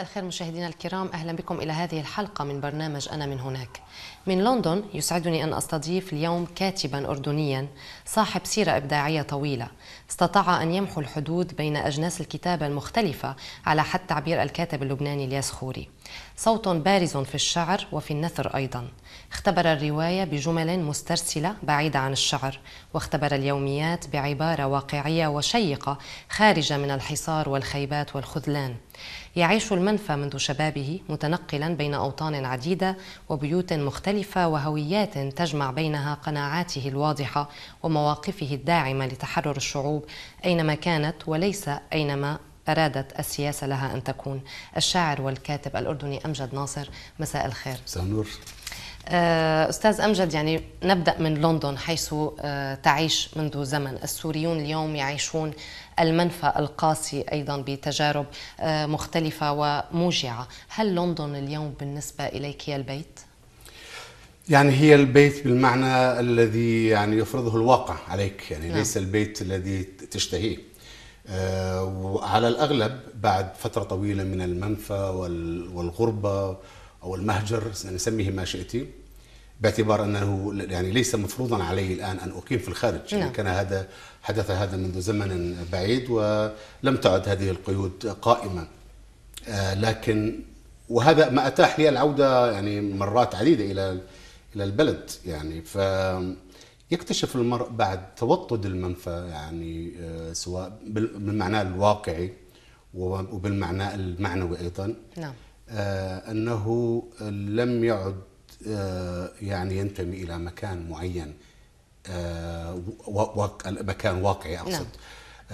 مساء الخير مشاهدينا الكرام أهلا بكم إلى هذه الحلقة من برنامج أنا من هناك. من لندن يسعدني أن أستضيف اليوم كاتبا اردنيا صاحب سيرة إبداعية طويلة، استطاع أن يمحو الحدود بين أجناس الكتابة المختلفة على حد تعبير الكاتب اللبناني الياس خوري. صوت بارز في الشعر وفي النثر أيضا. اختبر الرواية بجمل مسترسلة بعيدة عن الشعر، واختبر اليوميات بعبارة واقعية وشيقة خارجة من الحصار والخيبات والخذلان. يعيش المنفى منذ شبابه متنقلا بين أوطان عديدة وبيوت مختلفة وهويات تجمع بينها قناعاته الواضحة ومواقفه الداعمة لتحرر الشعوب أينما كانت وليس أينما أرادت السياسة لها أن تكون. الشاعر والكاتب الأردني أمجد ناصر مساء الخير. مساء النور. أستاذ أمجد يعني نبدأ من لندن حيث تعيش منذ زمن. السوريون اليوم يعيشون المنفى القاسي أيضا بتجارب مختلفة وموجعة. هل لندن اليوم بالنسبة إليك هي البيت؟ يعني هي البيت بالمعنى الذي يعني يفرضه الواقع عليك. يعني نعم. ليس البيت الذي تشتهيه. آه وعلى الأغلب بعد فترة طويلة من المنفى والغربة أو المهجر نسميه ما شئتي باعتبار أنه يعني ليس مفروضا علي الآن أن أقيم في الخارج. نعم. يعني كان هذا حدث هذا منذ زمن بعيد ولم تعد هذه القيود قائمة. آه لكن وهذا ما أتاح لي العودة يعني مرات عديدة إلى إلى البلد يعني. ف يكتشف المرء بعد توطد المنفى يعني آه سواء بالمعنى الواقعي وبالمعنى المعنوي أيضا. نعم. آه أنه لم يعد يعني ينتمي إلى مكان معين مكان واقعي أقصد. نعم.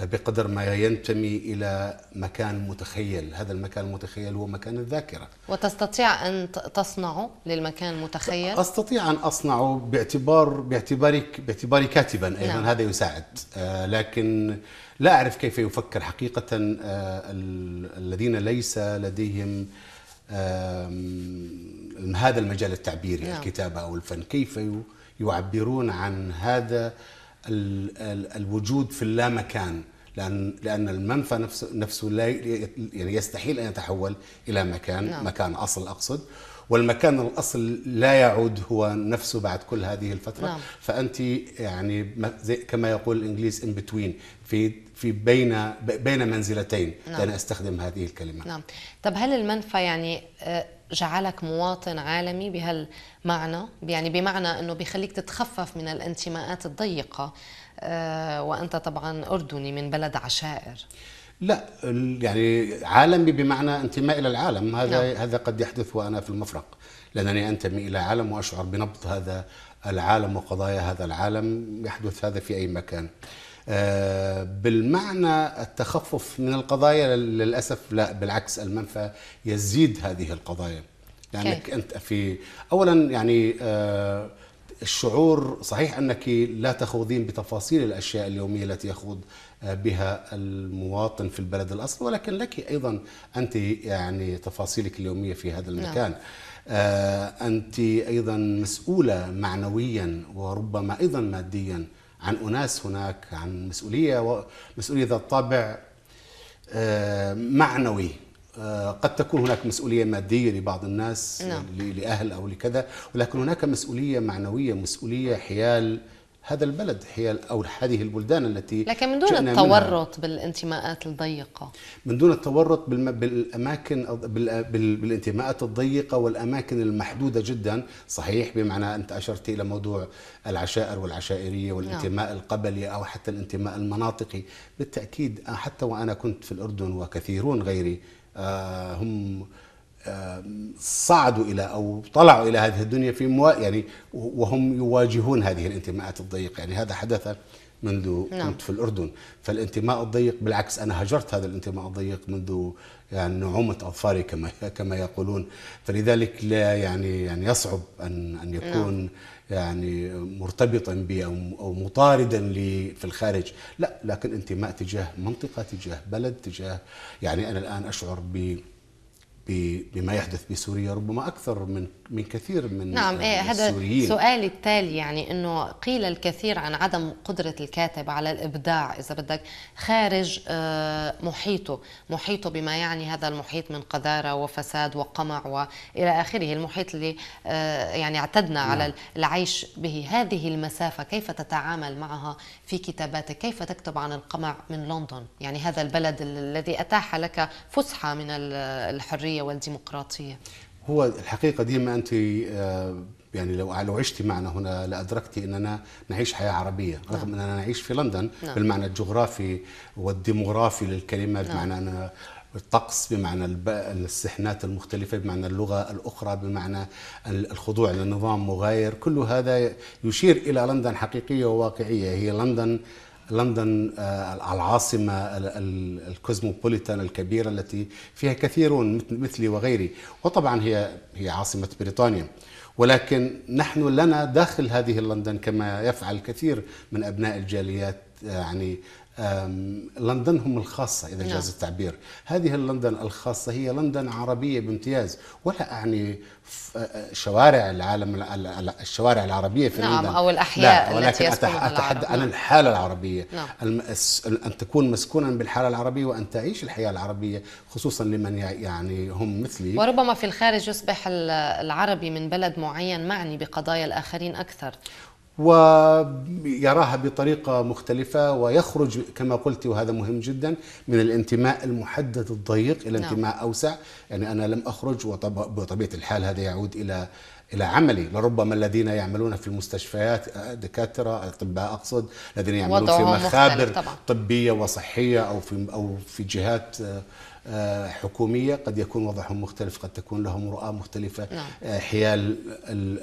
بقدر ما ينتمي إلى مكان متخيل. هذا المكان المتخيل هو مكان الذاكرة. وتستطيع أن تصنعه للمكان المتخيل؟ أستطيع أن اصنعه باعتبار باعتباري باعتباري كاتبا أيضا. نعم. هذا يساعد. لكن لا أعرف كيف يفكر حقيقة الذين ليس لديهم هذا المجال التعبيري نعم. الكتابة أو الفن. كيف يعبرون عن هذا الوجود في اللامكان لأن لأن المنفى نفسه نفسه لا يعني يستحيل أن يتحول إلى مكان نعم. مكان أصل أقصد والمكان الأصل لا يعود هو نفسه بعد كل هذه الفترة. نعم. فأنت يعني زي كما يقول الإنجليز in between في في بين بين منزلتين. نعم. أنا أستخدم هذه الكلمة. نعم. طب هل المنفى يعني جعلك مواطن عالمي بهالمعنى يعني بمعنى أنه بيخليك تتخفف من الانتماءات الضيقة وأنت طبعا أردني من بلد عشائر. لا يعني عالمي بمعنى انتماء إلى العالم. هذا نعم. هذا قد يحدث وأنا في المفرق لأنني أنتمي إلى عالم وأشعر بنبض هذا العالم وقضايا هذا العالم يحدث هذا في أي مكان. آه بالمعنى التخفف من القضايا للأسف لا بالعكس المنفى يزيد هذه القضايا. لأنك يعني أنت في اولا يعني آه الشعور صحيح أنك لا تخوضين بتفاصيل الأشياء اليومية التي يخوض بها المواطن في البلد الأصل ولكن لك أيضا أنت يعني تفاصيلك اليومية في هذا المكان نعم. أنت أيضا مسؤولة معنويا وربما أيضا ماديا عن أناس هناك عن مسؤولية مسؤولية ذات طابع معنوي قد تكون هناك مسؤولية مادية لبعض الناس نعم. لأهل أو لكذا ولكن هناك مسؤولية معنوية مسؤولية حيال هذا البلد حيال أو هذه البلدان التي لكن من دون التورط بالانتماءات الضيقة. من دون التورط بالأماكن بالانتماءات الضيقة والأماكن المحدودة جدا. صحيح بمعنى أنت أشرت إلى موضوع العشائر والعشائرية والانتماء نعم. القبلي أو حتى الانتماء المناطقي. بالتأكيد حتى وأنا كنت في الأردن وكثيرون غيري هم صعدوا إلى أو طلعوا إلى هذه الدنيا في موا يعني وهم يواجهون هذه الانتماءات الضيقة يعني هذا حدث منذ نعم. كنت في الأردن فالانتماء الضيق بالعكس أنا هجرت هذا الانتماء الضيق منذ يعني نعومة اظفاري كما كما يقولون فلذلك لا يعني يعني يصعب أن أن يكون نعم. يعني مرتبطا بي أو أو مطاردا لي في الخارج لا لكن انتماء تجاه منطقة تجاه بلد تجاه يعني أنا الآن أشعر ب بما يحدث بسوريا ربما أكثر من من كثير من نعم إيه هذا. سؤالي التالي يعني إنه قيل الكثير عن عدم قدرة الكاتب على الإبداع إذا بدك خارج آه، محيطه. محيطه بما يعني هذا المحيط من قذارة وفساد وقمع وإلى آخره. المحيط اللي آه، يعني اعتدنا نعم. على العيش به. هذه المسافة كيف تتعامل معها في كتاباتك؟ كيف تكتب عن القمع من لندن؟ يعني هذا البلد الذي أتاح لك فسحة من الحرية والديمقراطية. هو الحقيقة ديما أنت آه، يعني لو لو عشتي معنا هنا لأدركتي أننا نعيش حياة عربية نعم. رغم أننا نعيش في لندن نعم. بالمعنى الجغرافي والديموغرافي للكلمه نعم. بمعنى ان الطقس بمعنى السحنات المختلفة بمعنى اللغة الأخرى بمعنى الخضوع لنظام مغاير كل هذا يشير إلى لندن حقيقية وواقعية هي لندن لندن آه، العاصمة الكوزموبوليتان الكبيرة التي فيها كثيرون مثلي وغيري. وطبعا هي هي عاصمة بريطانيا. ولكن نحن لنا داخل هذه لندن كما يفعل الكثير من أبناء الجاليات يعني لندن هم الخاصة إذا جاز نعم. التعبير هذه لندن الخاصة هي لندن عربية بامتياز ولا أعني شوارع العالم الشوارع العربية في نعم لندن أو الأحياء لا ولكن أتحدث عن نعم. الحالة العربية نعم. أن تكون مسكونا بالحالة العربية وأن تعيش الحياة العربية خصوصا لمن يعني هم مثلي وربما في الخارج يصبح العربي من بلد معين معني بقضايا الآخرين أكثر ويراها بطريقة مختلفة ويخرج كما قلت وهذا مهم جدا من الانتماء المحدد الضيق إلى نعم. انتماء أوسع. يعني أنا لم أخرج وبطبيعة الحال هذا يعود إلى إلى عملي. لربما الذين يعملون في المستشفيات دكاترة أطباء أقصد الذين يعملون في مخابر طبية وصحية أو في أو في جهات آه، حكومية. قد يكون وضعهم مختلف قد تكون لهم رؤى مختلفة. نعم. آه، حيال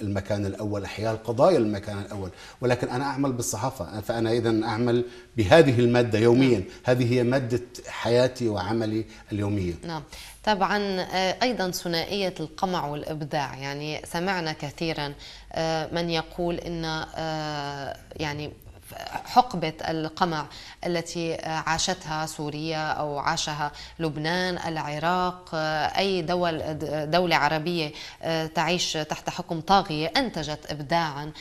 المكان الأول حيال قضايا المكان الأول. ولكن أنا أعمل بالصحافة. فأنا إذا أعمل بهذه المادة يوميا. نعم. هذه هي مادة حياتي وعملي اليومية. نعم. طبعا آه، أيضا ثنائية القمع والإبداع. يعني سمعنا كثيرا من يقول إن يعني حقبة القمع التي عاشتها سوريا أو عاشها لبنان العراق أي دول دولة عربية تعيش تحت حكم طاغية أنتجت إبداعا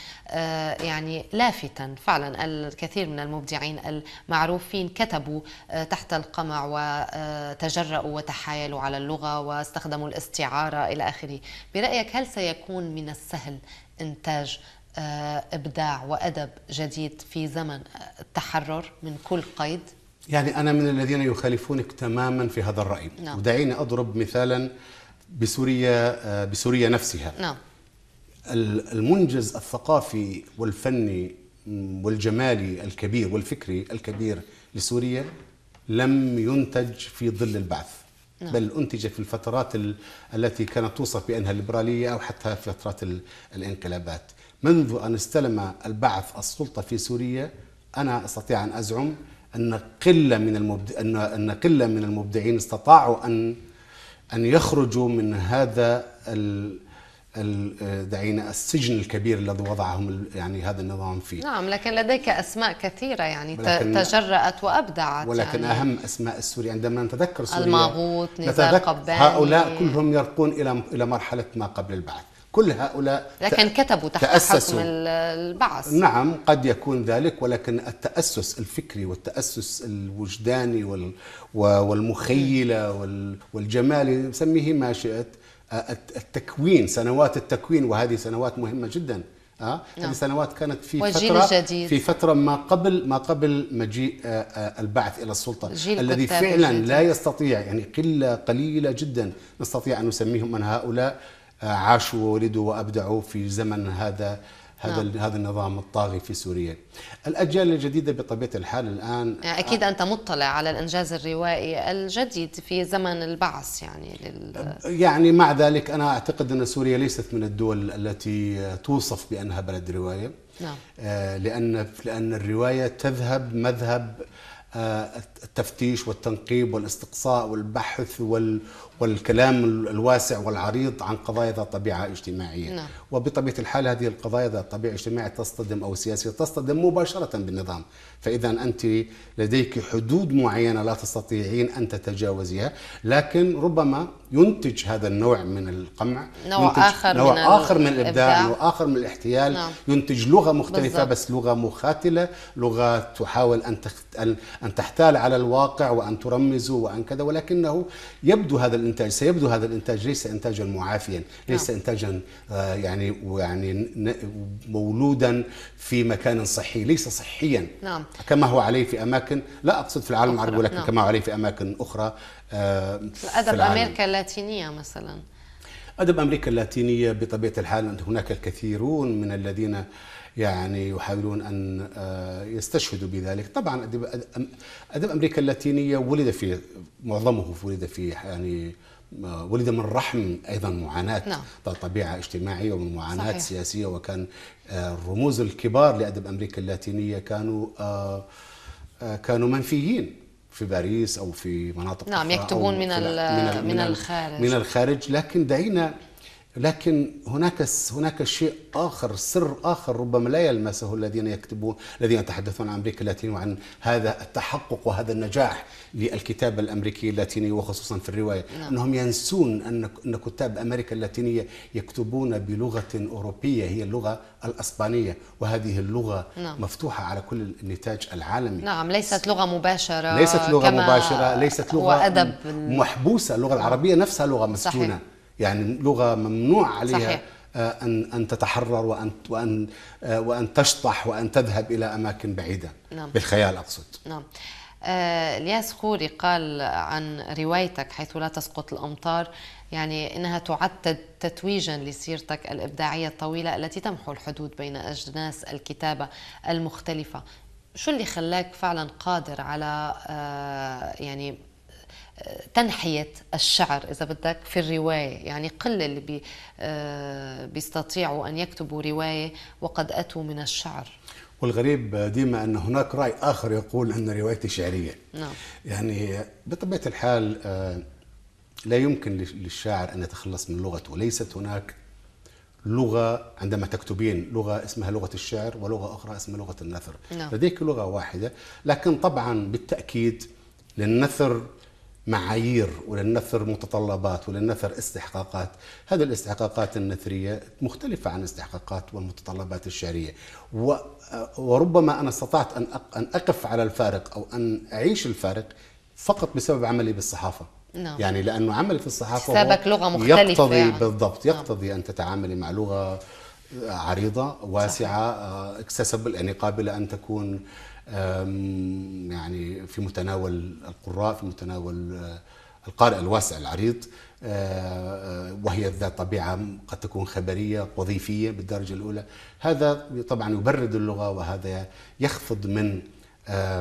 يعني لافتا. فعلا الكثير من المبدعين المعروفين كتبوا تحت القمع وتجرأوا وتحايلوا على اللغة واستخدموا الاستعارة إلى آخره. برأيك هل سيكون من السهل إنتاج آه، إبداع وأدب جديد في زمن التحرر من كل قيد يعني أنا من الذين يخالفونك تماما في هذا الرأي نعم. ودعيني أضرب مثالا بسوريا آه، بسوريا نفسها نعم. المنجز الثقافي والفني والجمالي الكبير والفكري الكبير لسوريا لم ينتج في ظل البعث نعم. بل أنتج في الفترات التي كانت توصف بأنها ليبرالية أو حتى في فترات الانقلابات منذ أن استلم البعث السلطة في سوريا أنا أستطيع أن أزعم أن قلة من المبدع أن أن قلة من المبدعين استطاعوا أن أن يخرجوا من هذا ال دعينا السجن الكبير الذي وضعهم يعني هذا النظام فيه. نعم لكن لديك أسماء كثيرة يعني تجرأت وأبدعت ولكن يعني. أهم أسماء السوري عندما نتذكر سوريا الماغوط نزار قباني. هؤلاء كلهم يرقون إلى إلى مرحلة ما قبل البعث. كل هؤلاء لكن كتبوا تحت تأسسوا. حكم البعث نعم قد يكون ذلك ولكن التأسس الفكري والتأسس الوجداني والمخيلة والجمالي سميه ما شئت التكوين سنوات التكوين وهذه سنوات مهمة جدا أه؟ نعم. هذه سنوات كانت في فترة جديد. في فترة ما قبل ما قبل مجيء آه، آه، البعث إلى السلطة الذي فعلا الجديد. لا يستطيع يعني قلة قليلة جدا نستطيع أن نسميهم من هؤلاء عاشوا وولدوا وأبدعوا في زمن هذا هذا نعم. هذا النظام الطاغي في سوريا. الأجيال الجديدة بطبيعة الحال الآن يعني أكيد أنت مطلع على الإنجاز الروائي الجديد في زمن البعث يعني لل... يعني مع ذلك أنا أعتقد أن سوريا ليست من الدول التي توصف بأنها بلد رواية. نعم. آه، لأن لأن الرواية تذهب مذهب آه، التفتيش والتنقيب والاستقصاء والبحث وال والكلام الواسع والعريض عن قضايا ذات طبيعة اجتماعية نعم. وبطبيعة الحال هذه القضايا ذات طبيعة اجتماعية تصطدم أو سياسية تصطدم مباشرة بالنظام فإذا أنت لديك حدود معينة لا تستطيعين أن تتجاوزيها لكن ربما ينتج هذا النوع من القمع نوع ينتج آخر نوع من آخر من الإبداع الإبداع. نوع آخر من الاحتيال نعم. ينتج لغة مختلفة بالضبط. بس لغة مخاتلة لغة تحاول أن تخت... أن- أن تحتال على الواقع وأن ترمزه وأن كذا ولكنه يبدو هذا الإنتاج سيبدو هذا الإنتاج ليس إنتاجا معافيا ليس نعم. إنتاجا آه، يعني يعني مولودا في مكان صحي ليس صحيا نعم. كما هو عليه في أماكن لا أقصد في العالم العربي ولكن نعم. كما هو عليه في أماكن أخرى آه، العالم. أمريكا اللاتينية مثلا أدب أمريكا اللاتينية بطبيعة الحال هناك الكثيرون من الذين يعني يحاولون أن آه، يستشهدوا بذلك طبعا أدب, أمريكا اللاتينية ولد في معظمه ولد في يعني آه، ولد من رحم أيضا معاناة نعم. ذات طبيعة اجتماعية ومن معاناة صحيح. سياسية وكان آه، الرموز الكبار لأدب أمريكا اللاتينية كانوا كانوا منفيين في باريس أو في مناطق نعم، يكتبون من من ال- الخارج. من الخارج لكن دعينا لكن هناك هناك شيء آخر سر آخر ربما لا يلمسه الذين يكتبون الذين يتحدثون عن أمريكا اللاتينية وعن هذا التحقق وهذا النجاح للكتابه الامريكيه اللاتينيه وخصوصا في الرواية نعم. أنهم ينسون أن أن كتاب أمريكا اللاتينية يكتبون بلغة أوروبية هي اللغة الأسبانية وهذه اللغة نعم. مفتوحة على كل النتاج العالمي نعم ليست لغة مباشرة ليست لغة كما مباشرة ليست لغة أدب محبوسة اللغة العربية نفسها لغة مسجونة صحيح. يعني لغة ممنوع عليها صحيح. آه، ان أن تتحرر وان وان آه، وأن تشطح وأن تذهب إلى أماكن بعيدة نعم. بالخيال أقصد نعم آه، الياس خوري قال عن روايتك حيث لا تسقط الأمطار يعني إنها تعد تت- تتويجا لسيرتك الإبداعية الطويلة التي تمحو الحدود بين أجناس الكتابة المختلفة شو اللي خلاك فعلا قادر على يعني تنحية الشعر إذا بدك في الرواية. يعني قل اللي بي آه، بيستطيعوا أن يكتبوا رواية وقد أتوا من الشعر. والغريب ديما أن هناك رأي آخر يقول أن روايتي شعرية. نعم. يعني بطبيعة الحال آه، لا يمكن للش- للشاعر أن يتخلص من لغته. ليست هناك لغة عندما تكتبين لغة اسمها لغة الشعر ولغة أخرى اسمها لغة النثر. نعم. لديك لغة واحدة لكن طبعا بالتأكيد للنثر معايير وللنثر متطلبات وللنثر استحقاقات. هذه الاستحقاقات النثرية مختلفة عن الاستحقاقات والمتطلبات الشعرية. وربما أنا استطعت أن أق- أن أقف على الفارق أو أن أعيش الفارق فقط بسبب عملي بالصحافة. نعم. يعني لأنه عملي في الصحافة لغة مختلفة يقتضي يعني. بالضبط يقتضي أن تتعاملي مع لغة عريضة واسعة اكسسبل يعني قابلة أن تكون يعني في متناول القراء في متناول آه، القارئ الواسع العريض آه، آه، وهي ذات طبيعة قد تكون خبرية وظيفية بالدرجة الأولى هذا طبعا يبرد اللغة وهذا يخفض من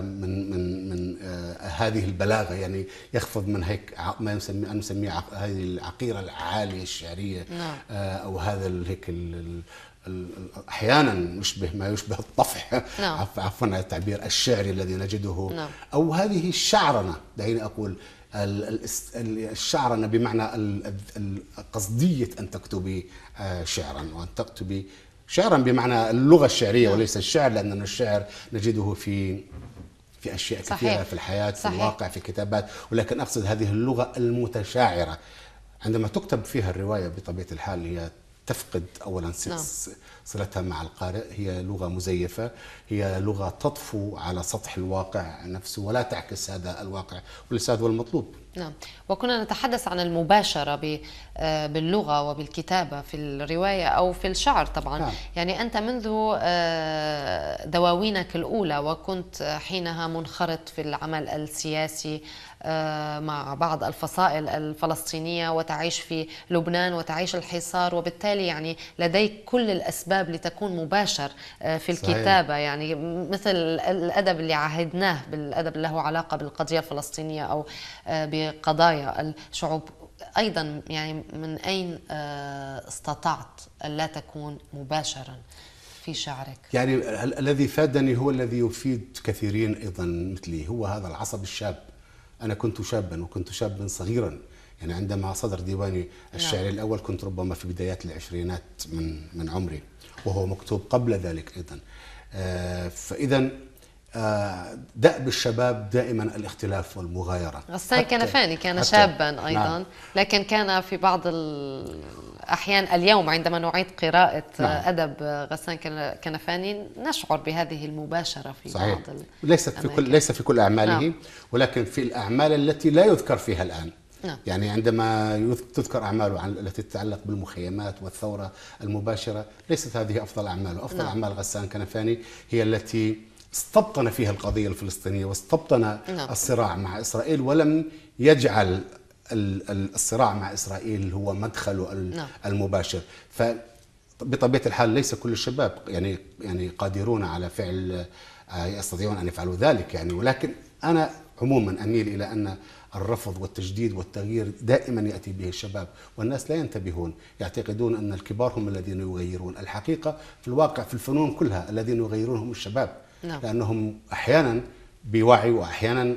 من من من هذه البلاغة يعني يخفض من هيك ما نسميه عق- هذه العقيرة العالية الشعرية نعم. أو هذا هيك أحيانا يشبه ما يشبه الطفح نعم. عف- عفوا على التعبير الشعري الذي نجده نعم. أو هذه الشعرنه دعيني أقول الشعرنه بمعنى قصدية أن تكتبي آه، شعرا وأن تكتبي شعرا بمعنى اللغة الشعرية نعم. وليس الشعر لأن الشعر نجده في في أشياء صحيح. كثيرة في الحياة في صحيح. الواقع في كتابات ولكن أقصد هذه اللغة المتشاعرة عندما تكتب فيها الرواية بطبيعة الحال هي تفقد اولا نعم. صلتها مع القارئ. هي لغة مزيفة. هي لغة تطفو على سطح الواقع نفسه ولا تعكس هذا الواقع وليس هذا هو المطلوب نعم. وكنا نتحدث عن المباشرة آه، باللغة وبالكتابة في الرواية أو في الشعر طبعا. نعم. يعني أنت منذ آه، دواوينك الأولى وكنت حينها منخرط في العمل السياسي مع بعض الفصائل الفلسطينية وتعيش في لبنان وتعيش الحصار وبالتالي يعني لديك كل الأسباب لتكون مباشر آه، في صحيح. الكتابة. يعني مثل الأدب اللي عهدناه بالأدب اللي له علاقة بالقضية الفلسطينية أو آه، بقضايا الشعوب. أيضا يعني من أين آه، استطعت ألا تكون مباشرا في شعرك؟ يعني ال- الذي فادني هو الذي يفيد كثيرين أيضا مثلي هو هذا العصب الشاب. أنا كنت شابا وكنت شابا صغيرا. يعني عندما صدر ديواني الشعري الأول كنت ربما في بدايات العشرينات من من عمري وهو مكتوب قبل ذلك أيضا. آه، فاذا آه، دأب الشباب دائما الاختلاف والمغايرة. غسان كنفاني كان شابا أيضا نعم. لكن كان في بعض الاحيان اليوم عندما نعيد قراءة نعم. أدب غسان كن- كنفاني نشعر بهذه المباشرة في صحيح بعض ليست في كل. ليس في كل أعماله نعم. ولكن في الأعمال التي لا يذكر فيها الآن نعم. يعني عندما تذكر أعماله عن التي تتعلق بالمخيمات والثورة المباشرة ليست هذه أفضل أعماله أفضل نعم. أعمال غسان كنفاني هي التي استبطن فيها القضية الفلسطينية واستبطن نعم. الصراع مع إسرائيل ولم يجعل الصراع مع إسرائيل هو مدخله نعم. المباشر ف بطبيعة الحال ليس كل الشباب يعني يعني قادرون على فعل آه، يستطيعون أن يفعلوا ذلك يعني ولكن أنا عموما أميل إلى أن الرفض والتجديد والتغيير دائما يأتي به الشباب والناس لا ينتبهون يعتقدون أن الكبار هم الذين يغيرون الحقيقة في الواقع في الفنون كلها الذين يغيرون هم الشباب نعم. لأنهم أحيانا بوعي واحيانا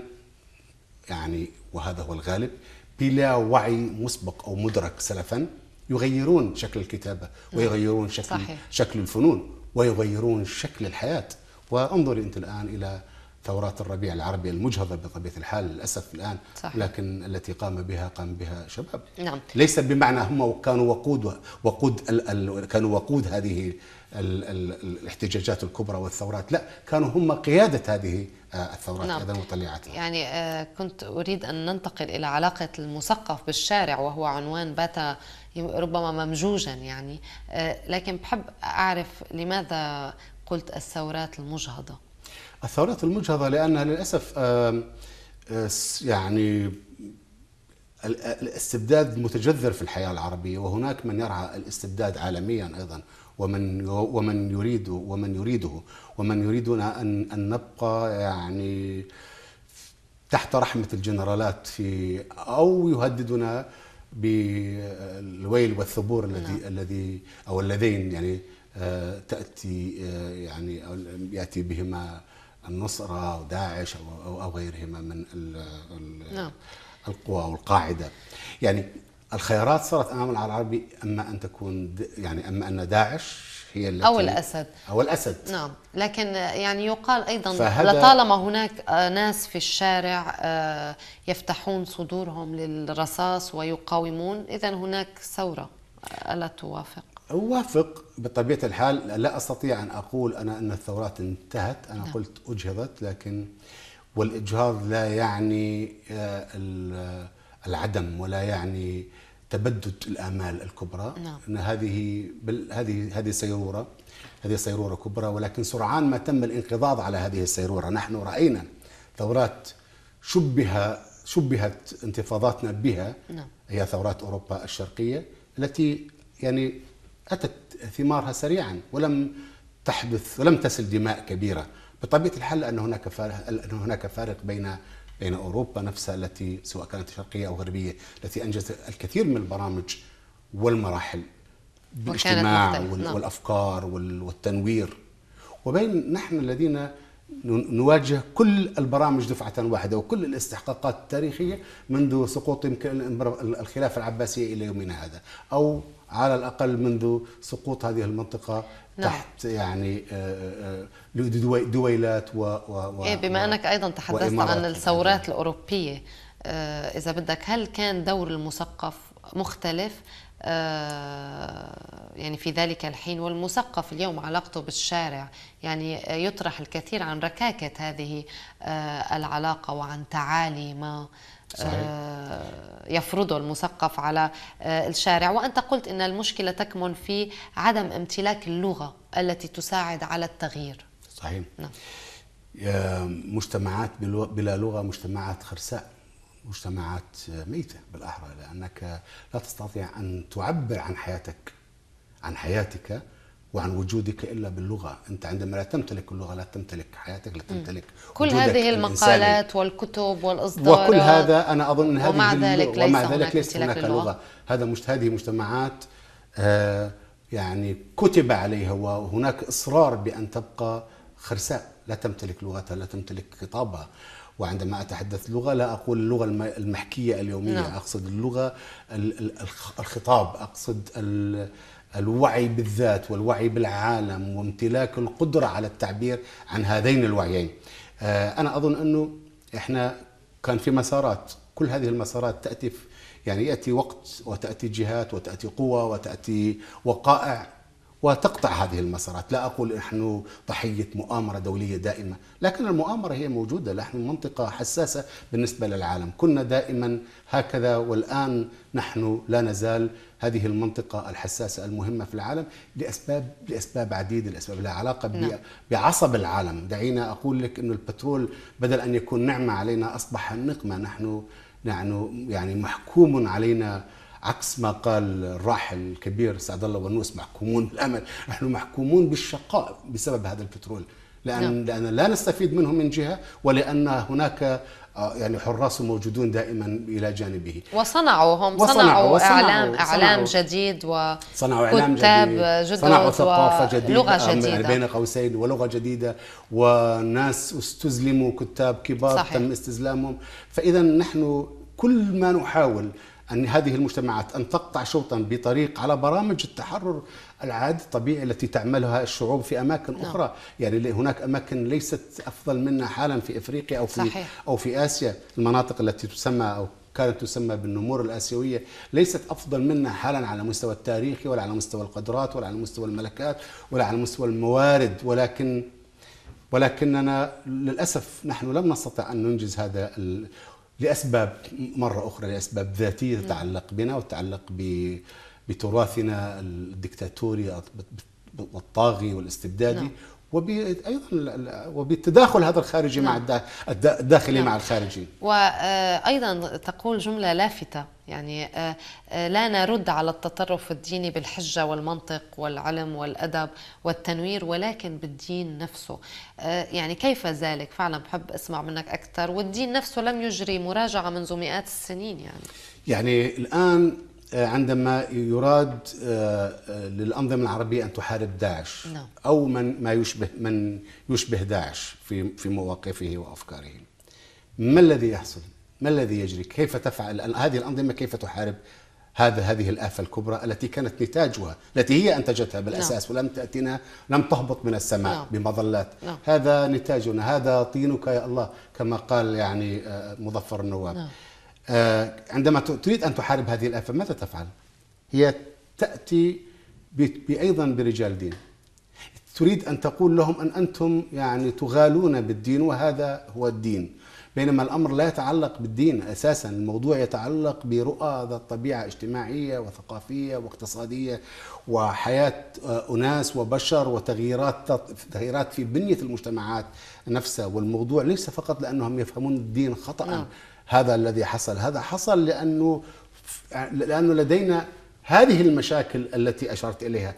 يعني وهذا هو الغالب بلا وعي مسبق أو مدرك سلفا يغيرون شكل الكتابة ويغيرون شكل صحيح. شكل الفنون ويغيرون شكل الحياة وانظري أنت الآن إلى ثورات الربيع العربي المجهضة بطبيعه الحال للأسف الآن صحيح. لكن التي قام بها قام بها شباب نعم. ليس بمعنى هم كانوا وقود وقود ال ال كانوا وقود هذه ال ال الاحتجاجات الكبرى والثورات لا كانوا هم قيادة هذه الثورات نعم. أيضا وطليعتها يعني آه، كنت أريد أن ننتقل إلى علاقة المثقف بالشارع وهو عنوان بات ربما ممجوجا يعني. آه، لكن بحب أعرف لماذا قلت الثورات المجهضة؟ الثورات المجهضة لأنها للأسف آه، يعني ال- الاستبداد متجذر في الحياة العربية وهناك من يرعى الاستبداد عالميا أيضا. ومن ومن يريد ومن يريده ومن يريدنا أن أن نبقى يعني تحت رحمة الجنرالات في أو يهددنا بالويل والثبور الذي الذي أو اللذين يعني آه، تأتي آه، يعني أو يأتي بهما النصرة أو داعش أو- أو غيرهما من نعم. القوى أو القاعدة يعني الخيارات صارت العالم العربي أما أن تكون يعني أما أن داعش هي التي أو الأسد. أو الأسد. نعم. لكن يعني يقال فهذا- لطالما هناك ناس في الشارع آه، يفتحون صدورهم للرصاص ويقاومون إذا هناك ثورة. ألا توافق؟ أوافق. بطبيعة الحال لا أستطيع أن أقول أنا أن الثورات انتهت. أنا نعم. قلت أجهضت لكن والإجهاض لا يعني آه، ال- العدم ولا يعني تبدد الآمال الكبرى نعم. أن هذه بل هذه هذه سيرورة هذه سيرورة كبرى ولكن سرعان ما تم الانقضاض على هذه السيرورة نحن رأينا ثورات شبه شبهت انتفاضاتنا بها نعم. هي ثورات أوروبا الشرقية التي يعني أتت ثمارها سريعا ولم تحدث ولم تسل دماء كبيرة بطبيعة الحال أن هناك فارق أن هناك فارق بين بين أوروبا نفسها التي سواء كانت شرقية أو غربية التي أنجزت الكثير من البرامج والمراحل بالاجتماع نعم. والأفكار وال- والتنوير وبين نحن الذين نواجه كل البرامج دفعة واحدة وكل الاستحقاقات التاريخية منذ سقوط الخلافة العباسية إلى يومنا هذا أو على الأقل منذ سقوط هذه المنطقة نعم. تحت يعني آه، آه، دوي- دويلات و, و, و إيه بما و- أنك أيضا تحدثت عن الثورات الأوروبية آه، إذا بدك هل كان دور المثقف مختلف آه، يعني في ذلك الحين والمثقف اليوم علاقته بالشارع يعني آه، يطرح الكثير عن ركاكة هذه آه، العلاقة وعن تعالي ما. آه، يفرضه المثقف على آه، الشارع. وأنت قلت أن المشكلة تكمن في عدم امتلاك اللغة التي تساعد على التغيير. صحيح. نعم. مجتمعات بلا لغة مجتمعات خرساء مجتمعات ميتة بالأحرى لأنك لا تستطيع أن تعبر عن حياتك عن حياتك وعن وجودك إلا باللغة. أنت عندما لا تمتلك اللغة لا تمتلك حياتك لا تمتلك كل هذه الإنساني. المقالات والكتب والإصدارات وكل هذا أنا أظن إن هذه ومع اللغة- ذلك ليس ومع هناك ذلك امتلاك هناك للغة. لغة. هذا مش هذه مجتمعات آه، يعني كتب عليها وهناك إصرار بأن تبقى خرساء. لا تمتلك لغتها لا تمتلك خطابها. وعندما أتحدث لغة لا أقول اللغة الم- المحكية اليومية. نعم. أقصد اللغة ال- ال- الخ- الخطاب. أقصد ال- الوعي بالذات والوعي بالعالم وامتلاك القدرة على التعبير عن هذين الوعيين. آه، أنا أظن أنه إحنا كان في مسارات كل هذه المسارات تأتي في يعني يأتي وقت وتأتي جهات وتأتي قوى وتأتي وقائع وتقطع هذه المسارات. لا أقول نحن ضحية مؤامرة دولية دائمة لكن المؤامرة هي موجودة. نحن منطقة حساسة بالنسبة للعالم. كنا دائما هكذا والآن نحن لا نزال هذه المنطقة الحساسة المهمة في العالم لأسباب لأسباب عديدة لأسباب لها علاقة نعم. بعصب العالم. دعينا أقول لك أن البترول بدل أن يكون نعمة علينا أصبح نقمة. نحن نحن يعني محكوم علينا عكس ما قال الراحل الكبير سعد الله ونوس محكومون بالأمل، نحن محكومون بالشقاء بسبب هذا البترول، لأن نعم. لأن لا نستفيد منه من جهة ولأن هناك آه، يعني حراس موجودون دائما إلى جانبه. وصنعوا هم وصنعوا- صنعوا, وصنعوا- إعلام إعلام صنعوا. جديد و صنعوا إعلام جديد جدد صنعوا ثقافة جديدة ولغه يعني جديده بين قوسين ولغة جديدة وناس استزلموا كتاب كبار صحيح. تم استزلامهم فاذا نحن كل ما نحاول أن هذه المجتمعات أن تقطع شوطا بطريق على برامج التحرر العادي الطبيعي التي تعملها الشعوب في أماكن نعم. يعني هناك أماكن ليست أفضل منا حالا في إفريقيا أو في صحيح. أو في آسيا المناطق التي تسمى أو كانت تسمى بالنمور الآسيوية ليست أفضل منا حالا على مستوى التاريخي ولا على مستوى القدرات ولا على مستوى الملكات ولا على مستوى الموارد ولكن ولكننا للأسف نحن لم نستطع أن ننجز هذا ال... لأسباب مرة أخرى لأسباب ذاتية تتعلق بنا وتتعلق. بتراثنا الدكتاتوري والطاغي والاستبدادي نعم. وبايضا وبالتداخل هذا الخارجي مع نعم. الدا- الدا- الداخلي نعم. مع الخارجي. وأيضا تقول جملة لافتة يعني آه، آه، لا نرد على التطرف الديني بالحجة والمنطق والعلم والأدب والتنوير ولكن بالدين نفسه. آه، يعني كيف ذلك؟ فعلا بحب أسمع منك أكثر. والدين نفسه لم يجري مراجعة منذ مئات السنين يعني. يعني الآن آه، عندما يراد آه، آه، للأنظمة العربية أن تحارب داعش نعم. أو من ما يشبه من يشبه داعش في في مواقفه وأفكاره ما الذي يحصل؟ ما الذي يجري؟ كيف تفعل هذه الأنظمة كيف تحارب هذا هذه الآفة الكبرى التي كانت نتاجها التي هي أنتجتها بالأساس ولم تأتنا لم تهبط من السماء نعم. بمظلات نعم. هذا نتاجنا هذا طينك يا الله كما قال يعني آه، مظفر النواب نعم. آه، عندما ت- تريد أن تحارب هذه الآفة ماذا تفعل؟ هي تأتي أيضا برجال دين تريد أن تقول لهم أن أنتم يعني تغالون بالدين وهذا هو الدين بينما الأمر لا يتعلق بالدين أساسا. الموضوع يتعلق برؤى ذات طبيعة اجتماعية وثقافية واقتصادية وحياة آه، أناس وبشر وتغييرات تغييرات في بنية المجتمعات نفسها. والموضوع ليس فقط لأنهم يفهمون الدين خطأ نعم. هذا الذي حصل. هذا حصل لأنه لأنه لدينا هذه المشاكل التي أشرت إليها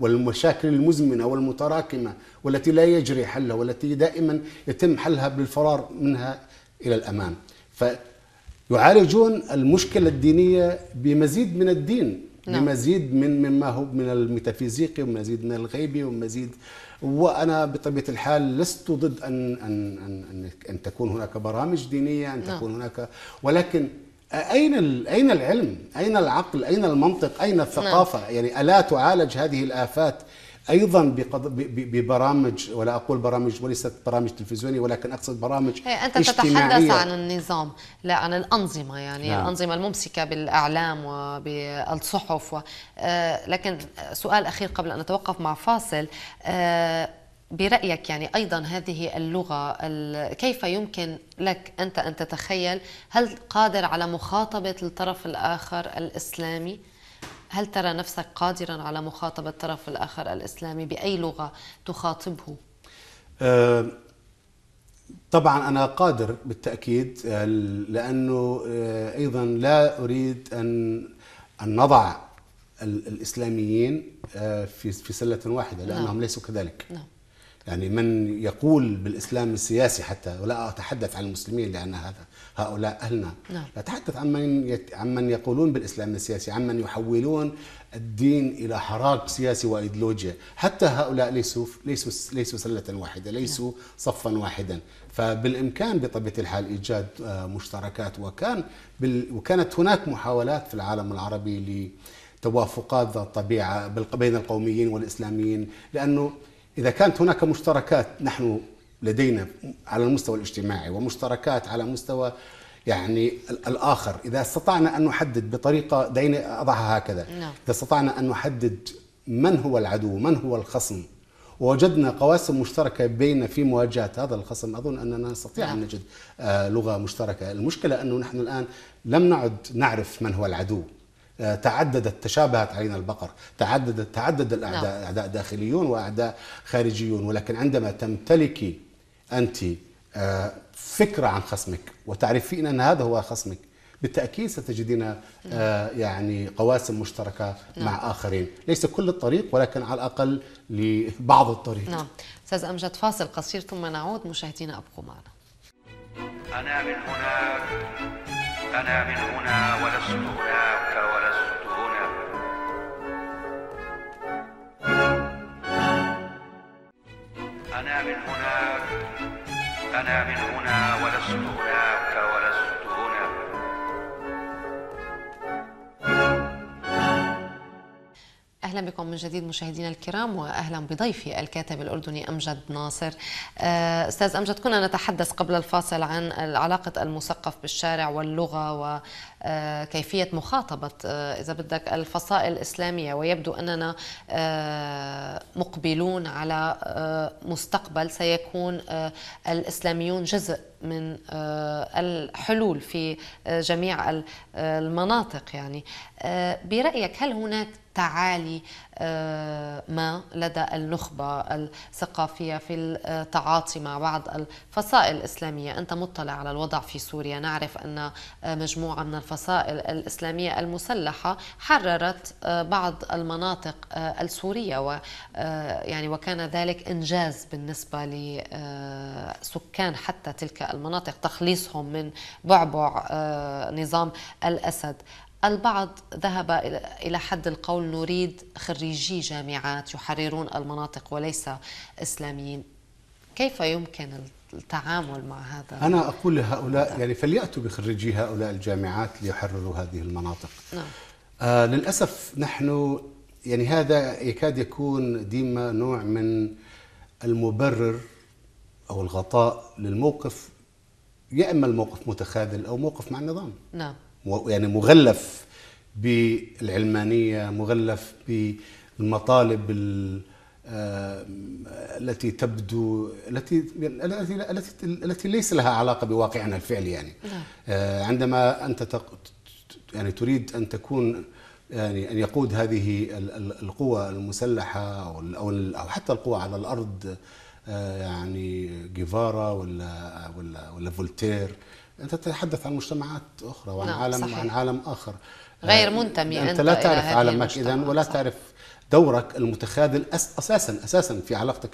والمشاكل المزمنة والمتراكمة والتي لا يجري حلها والتي دائما يتم حلها بالفرار منها إلى الأمام فيعالجون المشكلة الدينية بمزيد من الدين نعم. بمزيد من مما هو من الميتافيزيقي ومزيد من الغيبي ومزيد وأنا بطبيعة الحال لست ضد ان ان ان ان, أن تكون هناك برامج دينية أن نعم. تكون هناك ولكن أين أين العلم؟ أين العقل؟ أين المنطق؟ أين الثقافة؟ نعم. يعني ألا تعالج هذه الآفات أيضا ببرامج ولا أقول برامج وليست برامج تلفزيونية ولكن أقصد برامج أنت اجتماعية. تتحدث عن النظام لا عن الأنظمة يعني نعم. الأنظمة الممسكة بالأعلام وبالصحف و... آه لكن سؤال أخير قبل أن نتوقف مع فاصل آه برأيك يعني أيضا هذه اللغة ال... كيف يمكن لك أنت أن تتخيل هل قادر على مخاطبة الطرف الآخر الإسلامي؟ هل ترى نفسك قادرا على مخاطبة الطرف الآخر الإسلامي بأي لغة تخاطبه؟ آه، طبعا أنا قادر بالتأكيد آه، لأنه آه، أيضا لا أريد أن أن نضع ال- الإسلاميين آه، في في سلة واحدة لأنهم نعم. ليسوا كذلك نعم يعني من يقول بالإسلام السياسي حتى ولا أتحدث عن المسلمين لأن هذا هؤلاء أهلنا. نعم. اتحدث عن من يت... عن من يقولون بالإسلام السياسي عن من يحولون الدين إلى حراك سياسي وإيديولوجيا. حتى هؤلاء ليسوا ليسوا ليسوا سلة واحدة ليسوا صفا واحدا. فبالإمكان بطبيعة الحال إيجاد آه، مشتركات وكان بال... وكانت هناك محاولات في العالم العربي لتوافقات ذات طبيعة بين القوميين والإسلاميين. لأنه إذا كانت هناك مشتركات نحن لدينا على المستوى الاجتماعي ومشتركات على مستوى يعني الآخر إذا استطعنا أن نحدد بطريقة دعيني أضعها هكذا نعم. إذا استطعنا أن نحدد من هو العدو من هو الخصم ووجدنا قواسم مشتركة بين في مواجهة هذا الخصم أظن أننا نستطيع نعم. ان نجد آه، لغة مشتركة المشكلة أنه نحن الآن لم نعد نعرف من هو العدو آه، تعددت تشابهت علينا البقر تعددت تعدد الاعداء نعم. أعداء داخليون وأعداء خارجيون ولكن عندما تمتلكي أنت آه، فكرة عن خصمك وتعرفين أن هذا هو خصمك. بالتأكيد ستجدين آه، يعني قواسم مشتركة مع آخرين. ليس كل الطريق ولكن على الأقل لبعض الطريق. نعم. أستاذ أمجد فاصل قصير ثم نعود. مشاهدينا أبقوا معنا. أنا من هناك أنا من هنا ولست هناك ولست هنا. أنا من هناك أنا من هنا ولست هناك أهلا بكم من جديد مشاهدينا الكرام وأهلا بضيفي الكاتب الأردني أمجد ناصر. آه، أستاذ أمجد كنا نتحدث قبل الفاصل عن علاقه المثقف بالشارع واللغة وكيفيه مخاطبة آه، إذا بدك الفصائل الإسلامية. ويبدو أننا آه، مقبلون على آه، مستقبل سيكون آه، الإسلاميون جزء من آه، الحلول في آه، جميع ال- آه، المناطق يعني. آه، برأيك هل هناك تعالي آه، ما لدى النخبة الثقافية في التعاطي مع بعض الفصائل الإسلامية. أنت مطلع على الوضع في سوريا. نعرف أن آه، مجموعة من الفصائل الإسلامية المسلحة حررت آه، بعض المناطق السورية. و يعني وكان ذلك إنجاز بالنسبة لسكان حتى تلك المناطق تخليصهم من بعبع نظام الأسد. البعض ذهب إلى- حد القول نريد خريجي جامعات يحررون المناطق وليس إسلاميين. كيف يمكن التعامل مع هذا؟ أنا أقول لهؤلاء يعني فليأتوا بخريجي هؤلاء الجامعات ليحرروا هذه المناطق. نعم. آه للأسف نحن يعني هذا يكاد يكون ديما نوع من المبرر أو الغطاء للموقف يا إما الموقف متخاذل أو موقف مع النظام. نعم. يعني مغلف بالعلمانية مغلف بالمطالب ال- آه، التي تبدو التي التي التي ليس لها علاقة بواقعنا الفعلي يعني نعم. آه، عندما أنت يعني تريد أن تكون يعني أن يقود هذه ال- ال- القوى المسلحة أو أو حتى القوى على الأرض آه، يعني جيفارا ولا ولا ولا فولتير أنت تتحدث عن مجتمعات أخرى وعن نعم، عالم صحيح. عن عالم آخر غير آه، منتمي أنت أنت لا تعرف عالمك اذا ولا صح. تعرف دورك المتخاذل أس- أساسا أساسا في علاقتك